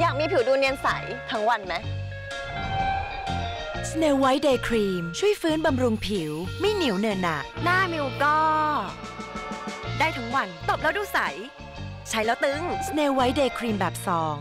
อยากมีผิวดูเนียนใสทั้งวันไหม Snow White Day Cream ช่วยฟื้นบำรุงผิว ไม่เหนียวเนอะหนะหน้ามิวก็ ได้ทั้งวันตบแล้วดูใส ใช้แล้วตึง Snow White Day Cream แบบซอง